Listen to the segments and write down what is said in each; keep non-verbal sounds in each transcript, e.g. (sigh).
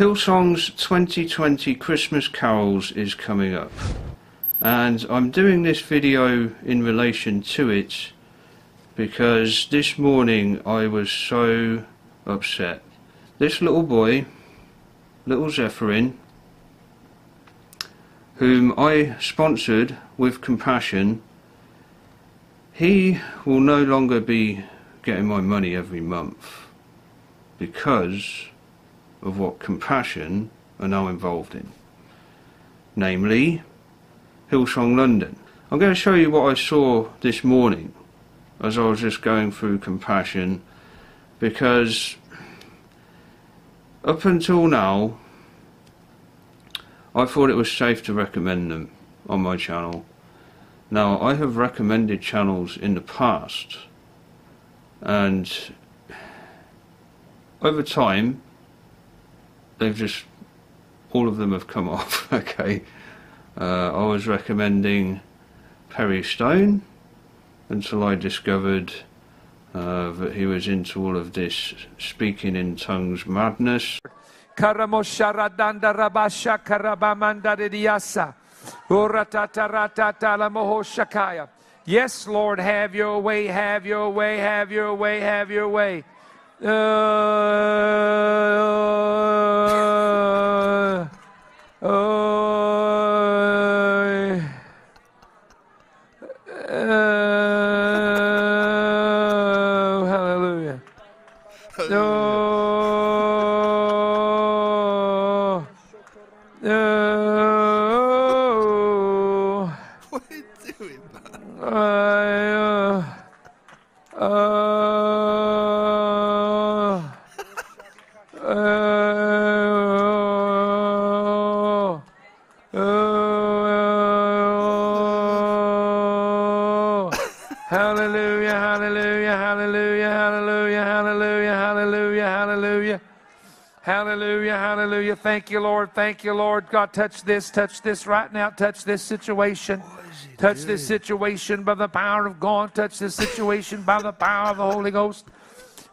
Hillsong's 2020 Christmas Carols is coming up and I'm doing this video in relation to it because this morning I was so upset. This little boy, little Zephyrin, whom I sponsored with compassion, he will no longer be getting my money every month because of what compassion are now involved in. Namely, Hillsong London. I'm going to show you what I saw this morning as I was just going through compassion because up until now I thought it was safe to recommend them on my channel. Now I have recommended channels in the past and over time they've just all of them have come off (laughs) okay uh, I was recommending Perry Stone until I discovered uh, that he was into all of this speaking in tongues madness. Yes, Lord, have your way, have your way, have your way, have your way. Uh, uh, oh, hallelujah. Oh, oh, (laughs) What are you doing, man? I, Lord. Thank you, Lord. God, touch this, touch this right now. Touch this situation. Touch this situation by the power of God. Touch this situation by the power of the Holy Ghost.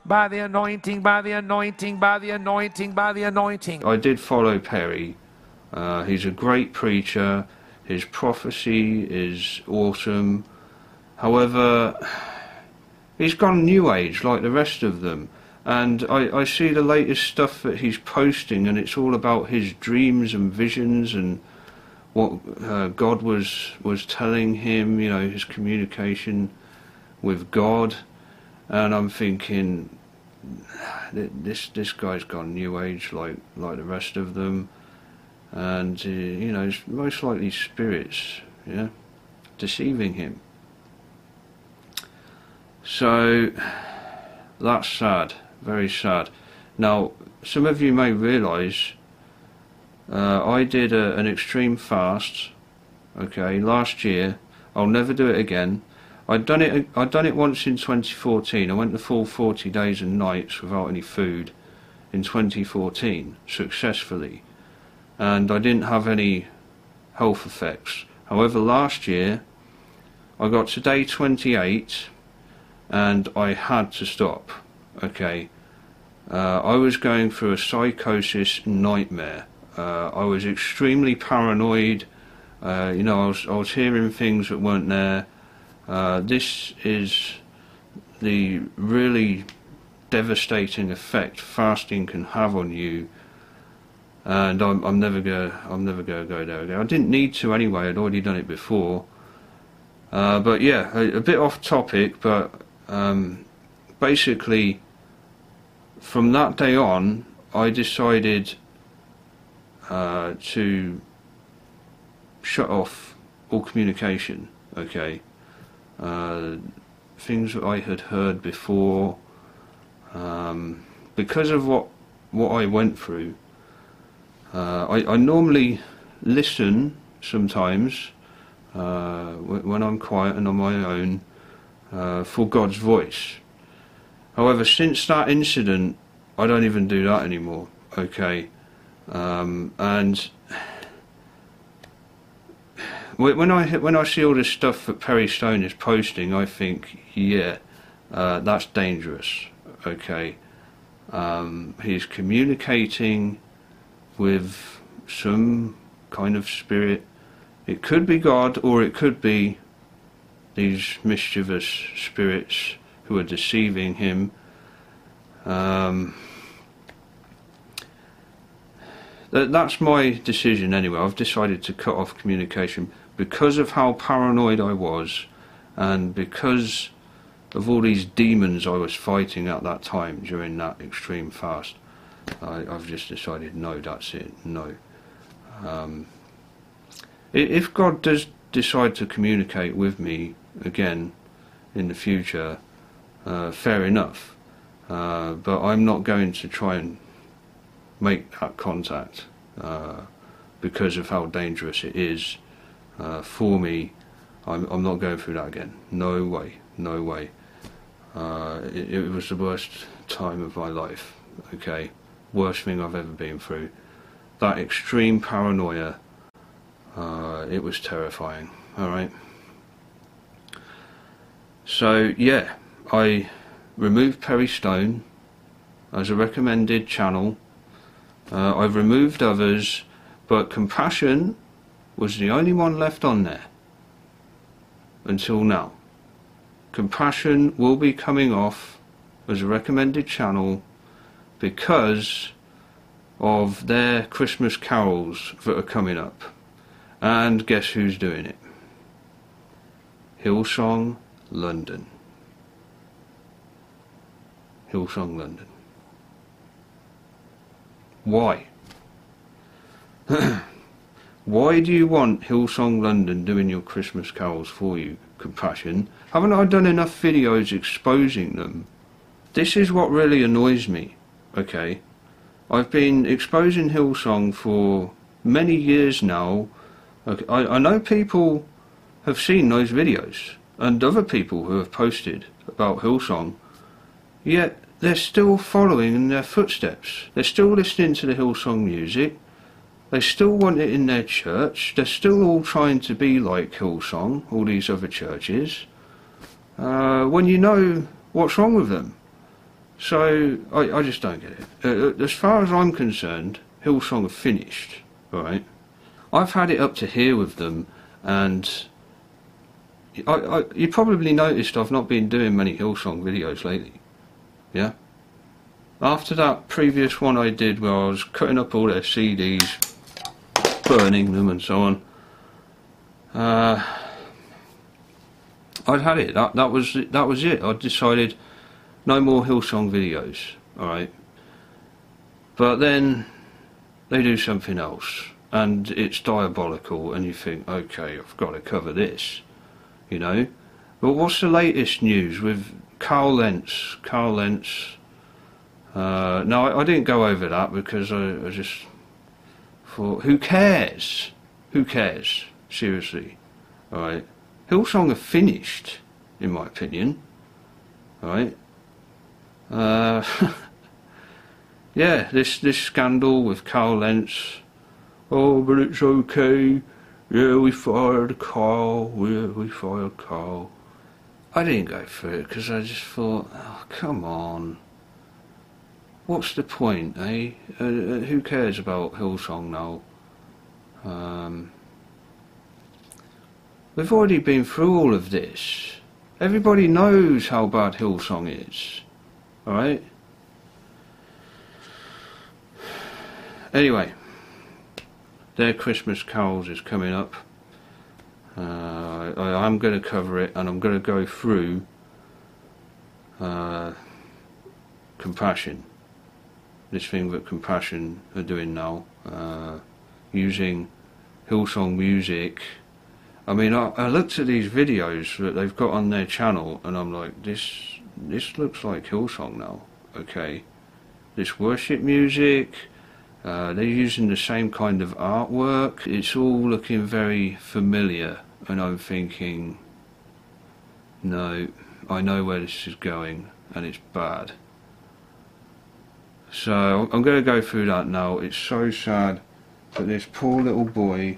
By the anointing, by the anointing, by the anointing, by the anointing. I did follow Perry. Uh, he's a great preacher. His prophecy is awesome. However, (sighs) he's gone new age like the rest of them. And I, I see the latest stuff that he's posting, and it's all about his dreams and visions and what uh, God was was telling him. You know, his communication with God. And I'm thinking, this this guy's gone new age like like the rest of them, and uh, you know, it's most likely spirits, yeah, deceiving him. So that's sad, very sad. Now, some of you may realise uh, I did a, an extreme fast, okay, last year. I'll never do it again. I'd done it. I'd done it once in 2014. I went the full 40 days and nights without any food in 2014 successfully, and I didn't have any health effects. However, last year I got to day 28 and I had to stop. Okay, uh, I was going through a psychosis nightmare. Uh, I was extremely paranoid. Uh, you know, I was, I was hearing things that weren't there. Uh, this is the really devastating effect fasting can have on you. And I'm, I'm never gonna, I'm never gonna go there again. I didn't need to anyway. I'd already done it before. Uh, but yeah, a, a bit off topic. But um, basically, from that day on, I decided uh, to shut off all communication. Okay, uh, things that I had heard before, um, because of what what I went through. Uh, I, I normally listen sometimes uh, when I'm quiet and on my own uh, for God's voice. However, since that incident, I don't even do that anymore. Okay, um, and when I when I see all this stuff that Perry Stone is posting, I think, yeah, uh, that's dangerous. Okay, um, he's communicating with some kind of spirit. It could be God or it could be these mischievous spirits who are deceiving him. Um, that, that's my decision anyway. I've decided to cut off communication because of how paranoid I was and because of all these demons I was fighting at that time during that extreme fast. I, I've just decided no, that's it, no. Um, if God does decide to communicate with me again in the future, uh, fair enough. Uh, but I'm not going to try and make that contact uh, because of how dangerous it is uh, for me. I'm, I'm not going through that again. No way, no way. Uh, it, it was the worst time of my life. Okay, worst thing I've ever been through. That extreme paranoia. Uh, it was terrifying. All right. So yeah, I removed Perry Stone as a recommended channel. Uh, I've removed others, but Compassion was the only one left on there until now. Compassion will be coming off as a recommended channel because of their Christmas carols that are coming up. And guess who's doing it? Hillsong London. Hillsong London. Why? (clears throat) Why do you want Hillsong London doing your Christmas carols for you, Compassion? Haven't I done enough videos exposing them? This is what really annoys me, okay? I've been exposing Hillsong for many years now. I, I know people have seen those videos, and other people who have posted about Hillsong, yet they're still following in their footsteps. They're still listening to the Hillsong music. They still want it in their church. They're still all trying to be like Hillsong, all these other churches. Uh, when you know what's wrong with them. So I, I just don't get it. Uh, as far as I'm concerned, Hillsong are finished. Right. I've had it up to here with them, and I, I, you probably noticed I've not been doing many Hillsong videos lately. Yeah. After that previous one I did where I was cutting up all their CDs, burning them and so on. Uh, I'd had it. That that was that was it. I decided no more Hillsong videos. All right. But then they do something else, and it's diabolical, and you think, okay, I've got to cover this, you know. But what's the latest news with Carl Lentz? Carl Lentz. Uh, no, I, I didn't go over that because I, I just thought, who cares? Who cares? Seriously. All right. Hillsong are finished, in my opinion. All right. Uh, (laughs) yeah, this this scandal with Carl Lentz. Oh, but it's okay. Yeah, we fired Carl. Yeah, we fired Carl. I didn't go through it because I just thought, oh, come on. What's the point, eh? Uh, uh, who cares about Hillsong now? Um, we've already been through all of this. Everybody knows how bad Hillsong is. Alright? Anyway, their Christmas carols is coming up. Uh, I, I'm going to cover it and I'm going to go through uh, compassion. This thing that compassion are doing now, uh, using Hillsong music. I mean, I, I looked at these videos that they've got on their channel, and I'm like, this this looks like Hillsong now. Okay, this worship music. Uh, they're using the same kind of artwork. It's all looking very familiar, and I'm thinking, no, I know where this is going, and it's bad. So I'm going to go through that now. It's so sad that this poor little boy,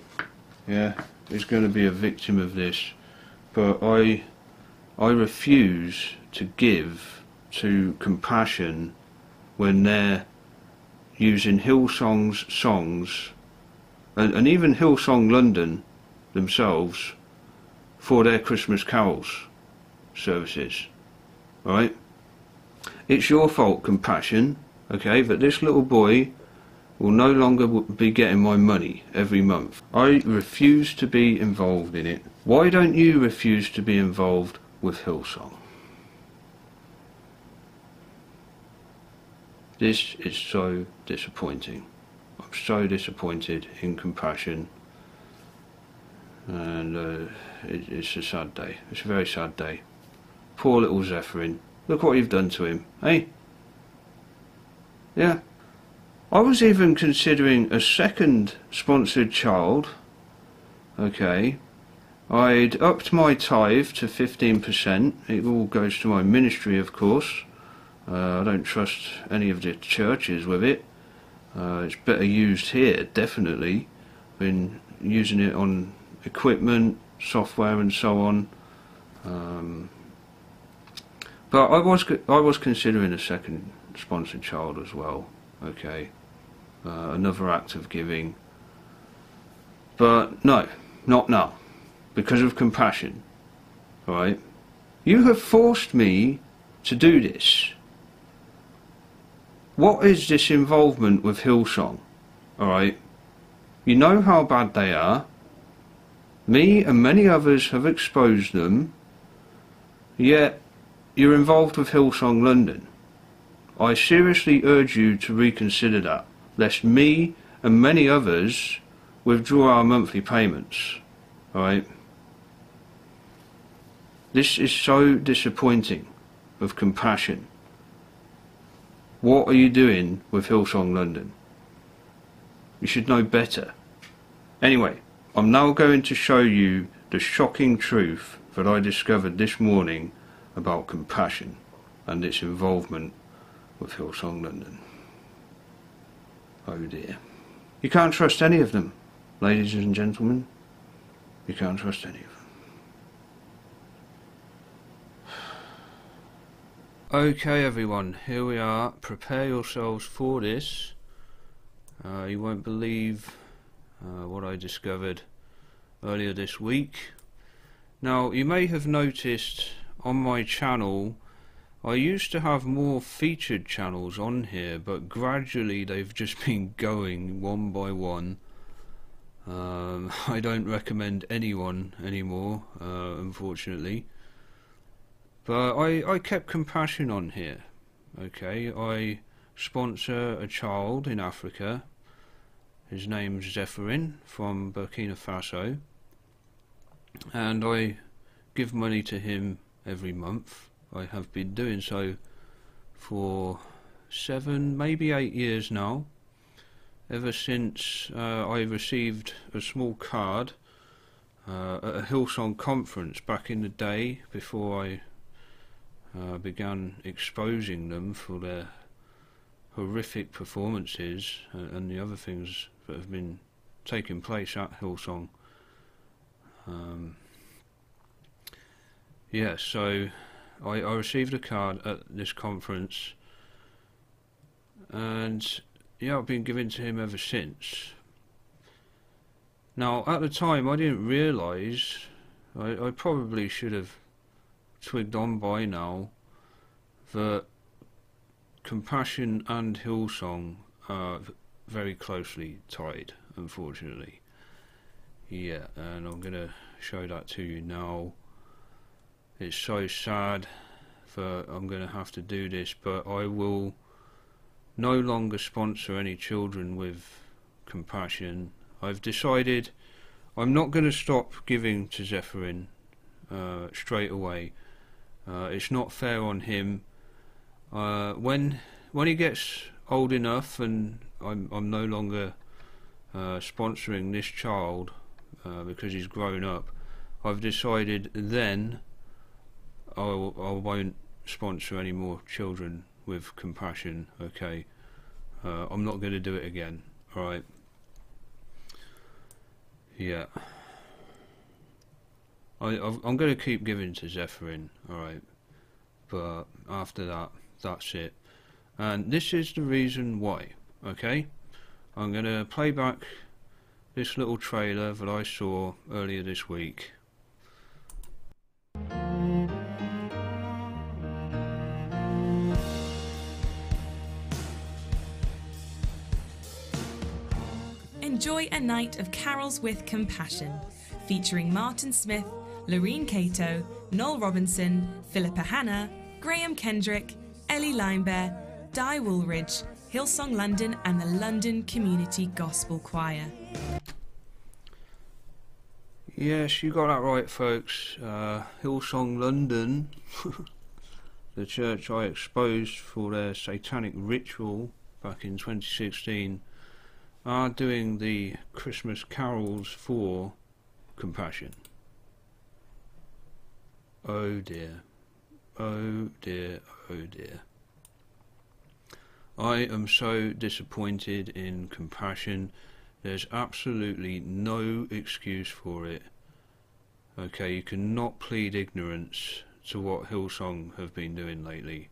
yeah, is going to be a victim of this. But I, I refuse to give to compassion when they're using Hillsong's songs, and, and even Hillsong London themselves, for their Christmas carols services. Right? It's your fault, compassion, okay, that this little boy will no longer be getting my money every month. I refuse to be involved in it. Why don't you refuse to be involved with Hillsong? This is so disappointing. I'm so disappointed in compassion. And uh, it, it's a sad day. It's a very sad day. Poor little Zephyrin. Look what you've done to him, eh? Yeah. I was even considering a second sponsored child. Okay. I'd upped my tithe to 15%. It all goes to my ministry, of course. Uh, I don't trust any of the churches with it. Uh, it's better used here, definitely. Been using it on equipment, software, and so on. Um, but I was I was considering a second sponsored child as well. Okay, uh, another act of giving. But no, not now, because of compassion. Right, you have forced me to do this. What is this involvement with Hillsong? Alright? You know how bad they are. Me and many others have exposed them. Yet, you're involved with Hillsong London. I seriously urge you to reconsider that, lest me and many others withdraw our monthly payments. Alright? This is so disappointing of compassion. What are you doing with Hillsong London? You should know better. Anyway, I'm now going to show you the shocking truth that I discovered this morning about compassion and its involvement with Hillsong London. Oh dear. You can't trust any of them, ladies and gentlemen. You can't trust any of them. Okay, everyone, here we are. Prepare yourselves for this. Uh, you won't believe uh, what I discovered earlier this week. Now, you may have noticed on my channel, I used to have more featured channels on here, but gradually they've just (laughs) been going one by one. Um, (laughs) I don't recommend anyone anymore, uh, unfortunately. But I, I kept compassion on here. Okay, I sponsor a child in Africa. His name's Zephyrin from Burkina Faso. And I give money to him every month. I have been doing so for seven, maybe eight years now. Ever since uh, I received a small card uh, at a Hillsong conference back in the day before I uh, began exposing them for their horrific performances and, and the other things that have been taking place at Hillsong. Um, yeah, so I, I received a card at this conference, and yeah, I've been giving to him ever since. Now, at the time, I didn't realise. I, I probably should have twigged on by now that Compassion and Hillsong are very closely tied, unfortunately. Yeah, and I'm going to show that to you now. It's so sad that I'm going to have to do this, but I will no longer sponsor any children with compassion. I've decided I'm not going to stop giving to Zephyrin uh, straight away. Uh, it's not fair on him. Uh, when when he gets old enough and I'm I'm no longer uh, sponsoring this child uh, because he's grown up, I've decided then I'll, I won't sponsor any more children with compassion. Okay, uh, I'm not going to do it again. All right. Yeah. I, I'm going to keep giving to Zephyrin, alright, but after that, that's it. And this is the reason why, Okay, I'm going to play back this little trailer that I saw earlier this week. Enjoy a night of carols with compassion, featuring Martin Smith, Lurine Cato, Noel Robinson, Philippa Hanna, Graham Kendrick, Ellie Limebear, Di Woolridge, Hillsong London, and the London Community Gospel Choir. Yes, you got that right, folks. Uh, Hillsong London, (laughs) the church I exposed for their satanic ritual back in 2016, are doing the Christmas carols for compassion. Oh dear. Oh dear, oh dear. I am so disappointed in compassion. There's absolutely no excuse for it. Okay, you cannot plead ignorance to what Hillsong have been doing lately.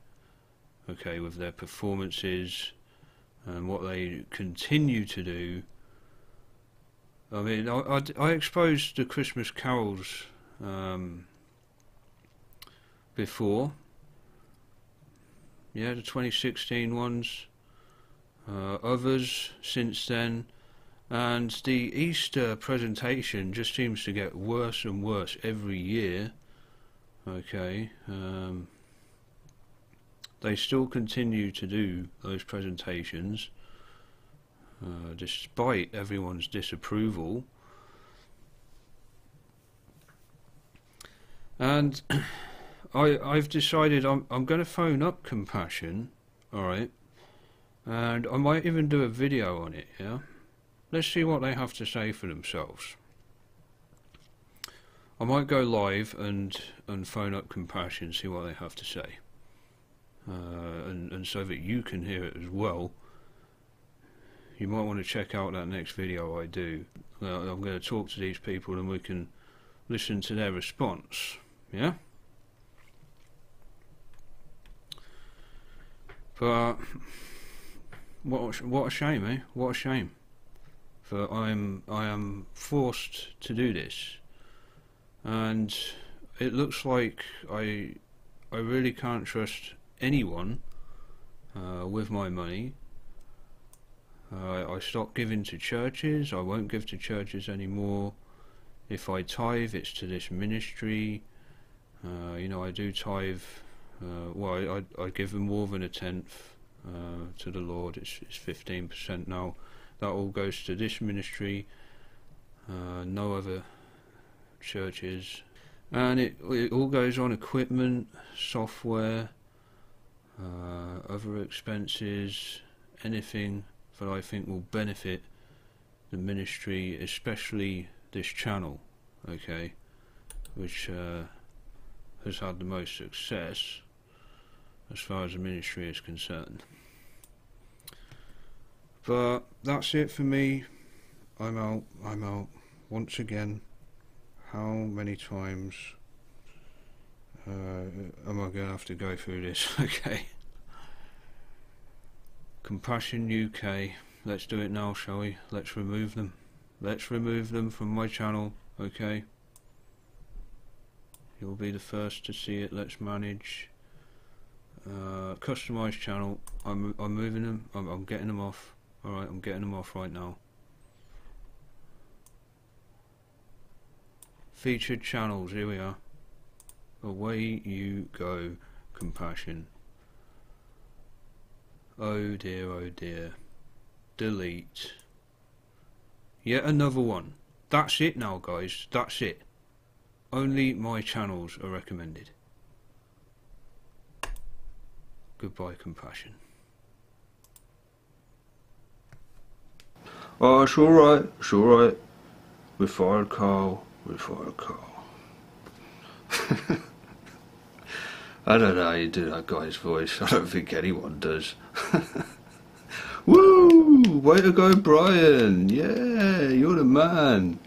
Okay, with their performances and what they continue to do. I mean, I, I, I exposed the Christmas carols um, before. Yeah, the 2016 ones. Uh, others since then. And the Easter presentation just seems to get worse and worse every year. Okay. Um, they still continue to do those presentations uh, despite everyone's disapproval. And (clears throat) I I've decided I'm I'm going to phone up Compassion, all right, and I might even do a video on it. Yeah, let's see what they have to say for themselves. I might go live and and phone up Compassion, see what they have to say, uh, and and so that you can hear it as well. You might want to check out that next video I do. Uh, I'm going to talk to these people and we can listen to their response. Yeah. But what a, what a shame, eh? What a shame. For I'm I am forced to do this, and it looks like I I really can't trust anyone uh, with my money. Uh, I stopped giving to churches. I won't give to churches anymore. If I tithe, it's to this ministry. Uh, you know, I do tithe uh, well, I, I give more than a tenth uh, to the Lord. It's it's fifteen percent now. That all goes to this ministry. Uh, no other churches, and it it all goes on equipment, software, uh, other expenses, anything that I think will benefit the ministry, especially this channel. Okay, which uh, has had the most success as far as the ministry is concerned. But that's it for me. I'm out. I'm out. Once again, how many times uh, am I going to have to go through this? (laughs) okay. Compassion UK. Let's do it now, shall we? Let's remove them. Let's remove them from my channel. Okay. You'll be the first to see it. Let's manage uh, customize channel. I'm I'm moving them. I'm, I'm getting them off. All right, I'm getting them off right now. Featured channels. Here we are. Away you go, compassion. Oh dear, oh dear. Delete. Yet another one. That's it now, guys. That's it. Only my channels are recommended. Goodbye, compassion. Ah, oh, it's alright, it's alright. We fired Carl, we fired Carl. (laughs) I don't know how you do that guy's voice. I don't think anyone does. (laughs) Woo! Way to go, Brian! Yeah, you're the man.